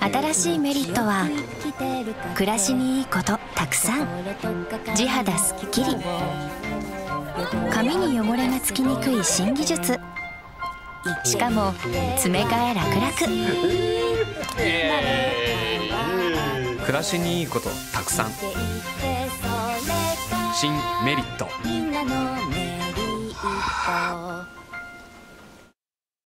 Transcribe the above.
新しいメリットは暮らしにいいことたくさん。地肌すっきり。髪に汚れがつきにくい新技術。しかも詰め替え楽々。暮らしにいいことたくさん。新メリット。みんメリット。